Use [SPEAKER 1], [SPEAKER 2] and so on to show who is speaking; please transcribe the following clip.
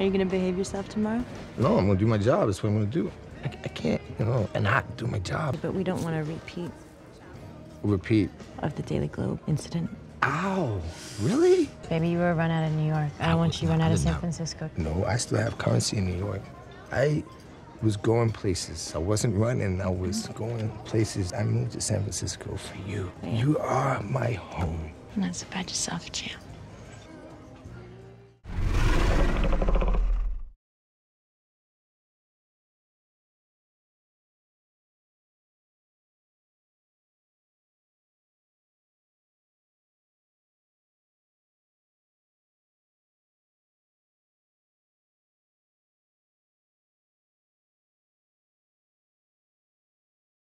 [SPEAKER 1] Are you gonna behave yourself tomorrow?
[SPEAKER 2] No, I'm gonna do my job. That's what I'm gonna do. I, I can't, you know, not do my job.
[SPEAKER 1] But we don't want to repeat
[SPEAKER 2] Repeat.
[SPEAKER 1] of the Daily Globe incident.
[SPEAKER 2] Ow, really?
[SPEAKER 1] Baby, you were run out of New York. I
[SPEAKER 2] I
[SPEAKER 1] don't want you run out of San Francisco.
[SPEAKER 2] No, I still have currency in New York. I was going places. I wasn't running. I was mm. going places. I moved to San Francisco for you. You are my home.
[SPEAKER 1] Not so bad yourself, champ.